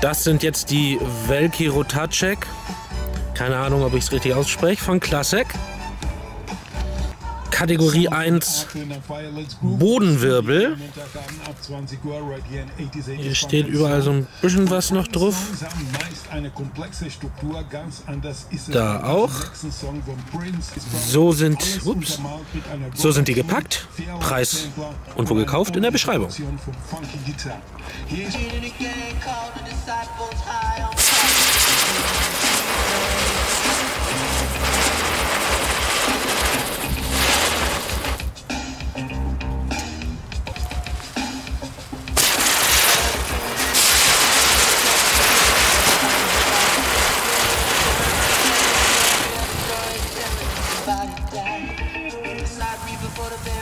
Das sind jetzt die Velki Rotacek. Keine Ahnung, ob ich es richtig ausspreche. Von Classic. Kategorie 1 Bodenwirbel. Hier steht überall so ein bisschen was noch drauf. Da auch. So sind, ups, so sind die gepackt. Preis und wo gekauft in der Beschreibung. for the best.